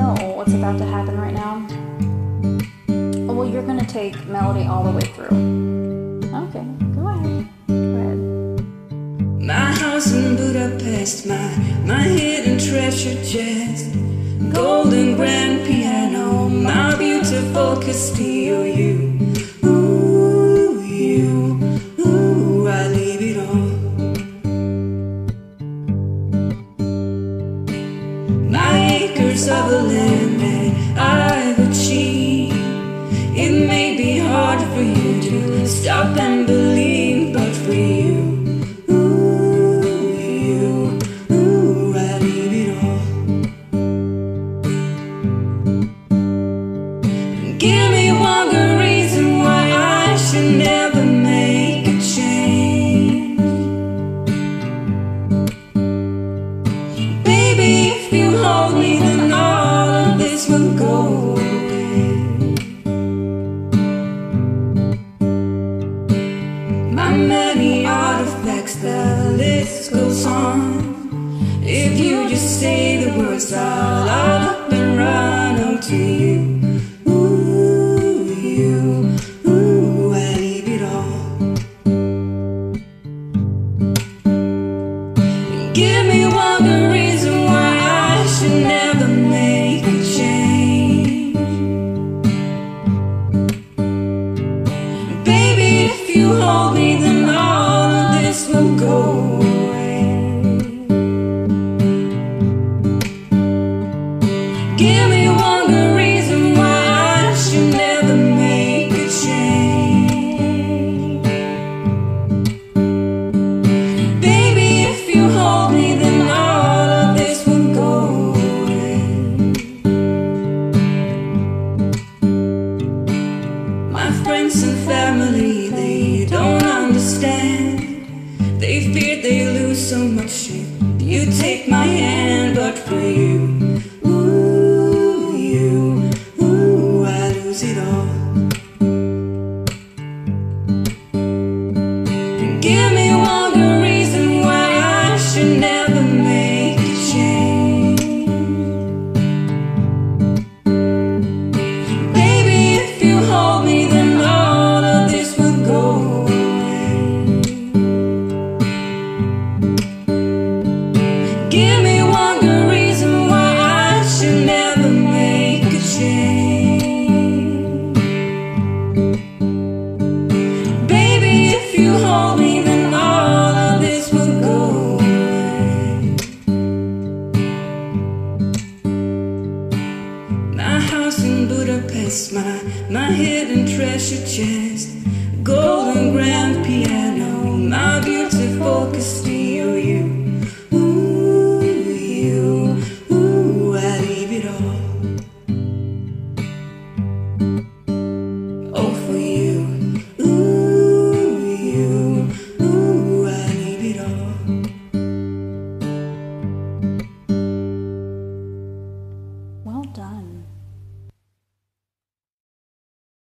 know what's about to happen right now? Oh, well, you're gonna take Melody all the way through. Okay, go ahead. Go ahead. My house in Budapest, my, my hidden treasure chest. Golden grand piano, my beautiful Castillo, you. Stop and believe, but for you, you, it all. Give me list goes on. If you just say the words, I'll up and run up to you. Give me one good reason why I should never make a change. Baby, if you hold me, then so much if you take my hand, but for you, My, my hidden treasure chest, golden grand piano.